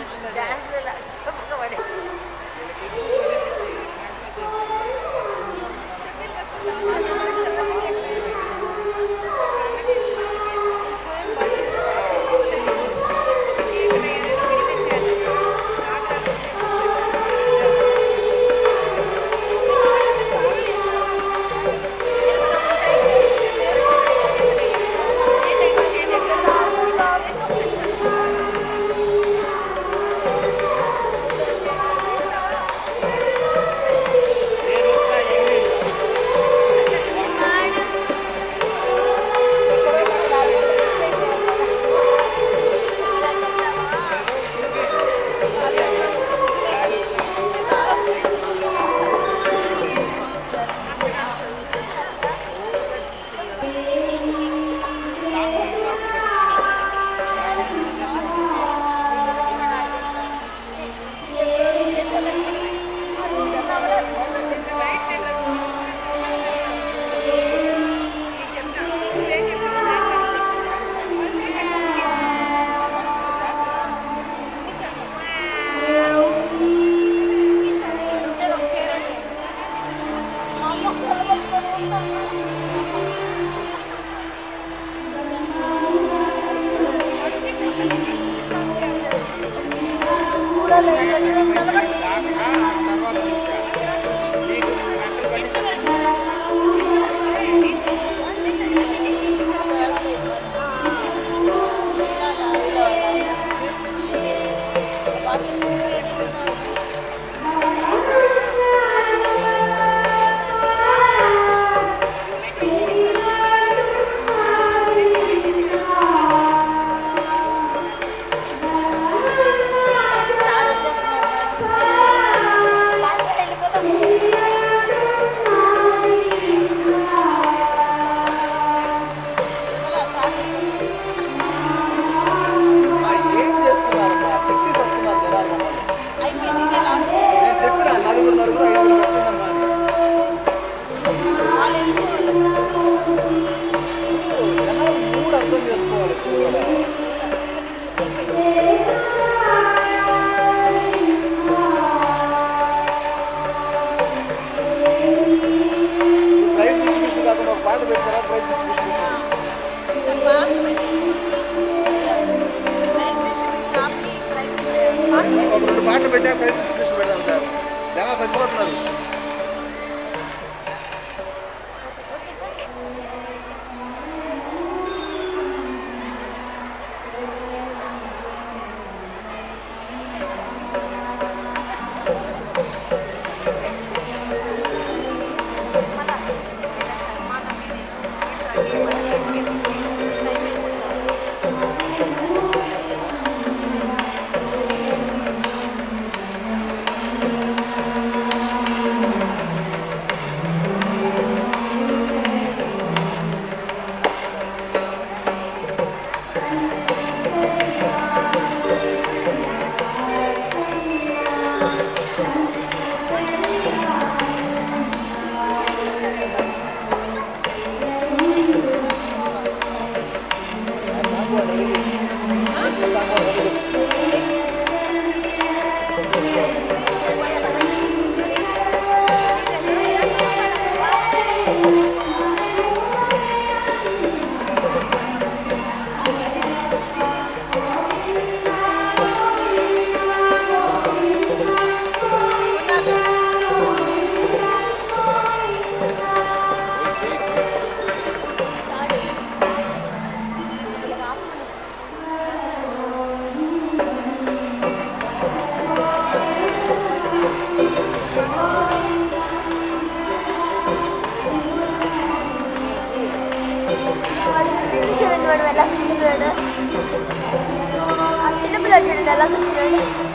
Dan Azlan 我的 Kerala considered it?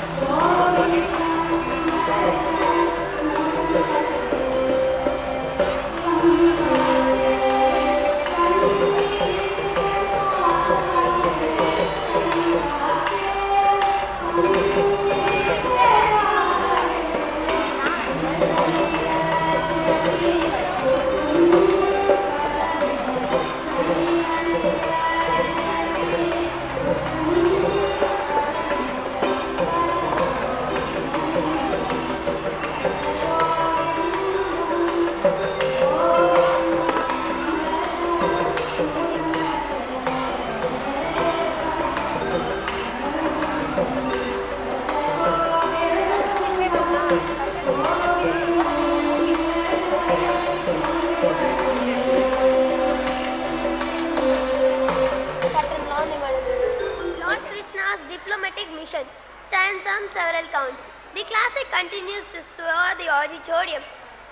sounds. The classic continues to soar the auditorium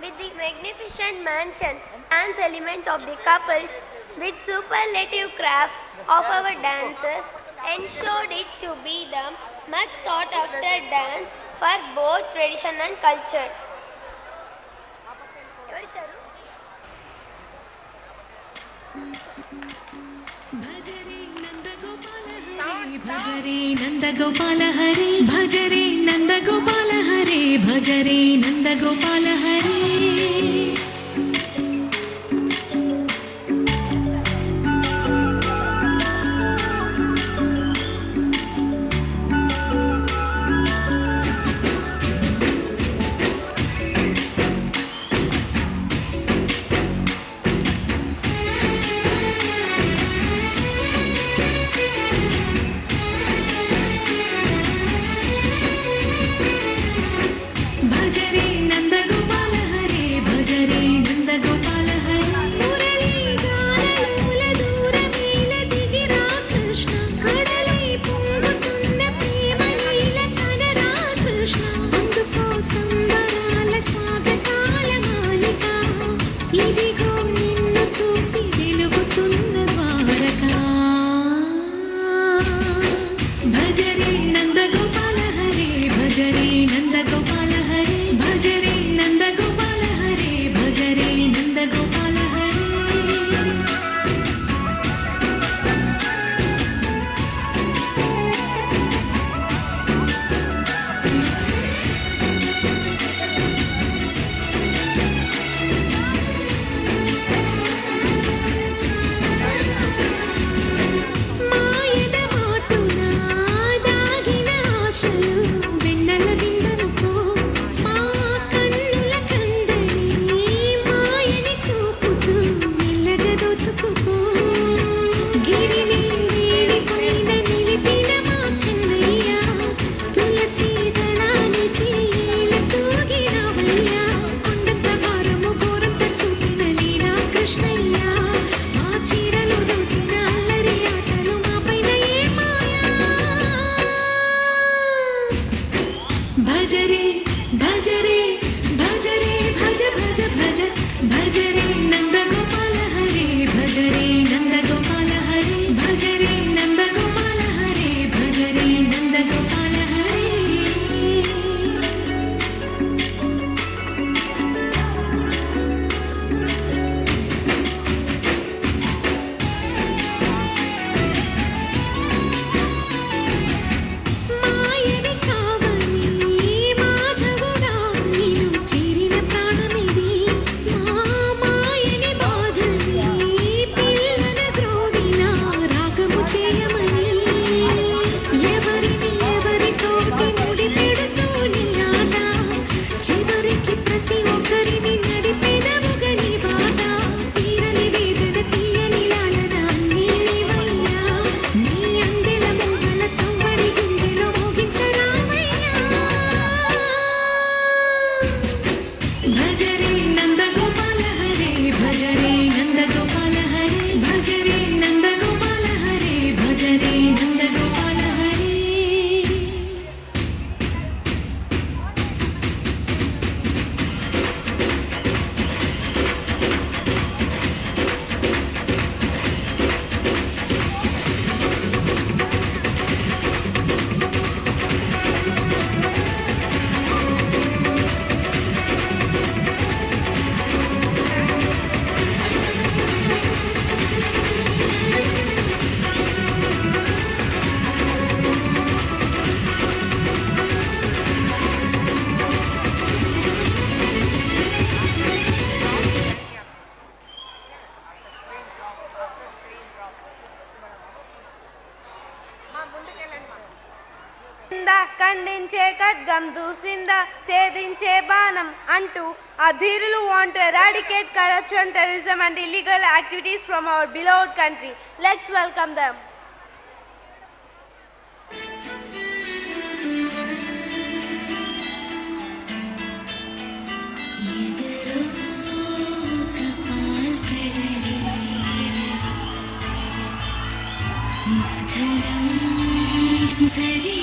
with the magnificent mansion dance element of the couple, with superlative craft of our dancers ensured it to be the much sought after dance for both tradition and culture. भजरे Nandagopal Hare भजरे Nandagopal Hare भजरे Nandagopal Hare Adhirulu want to eradicate corruption, terrorism and illegal activities from our beloved country. Let's welcome them. Zeri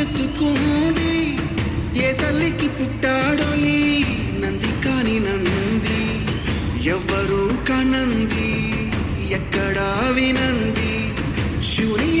ఎత్తుకుంది. ఏ తల్లికి పుట్టాడో ఈ నంది కాని నంది. ఎవరు కనంది ఎక్కడా వినంది. శివుని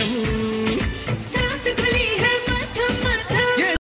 சந்தோஷம்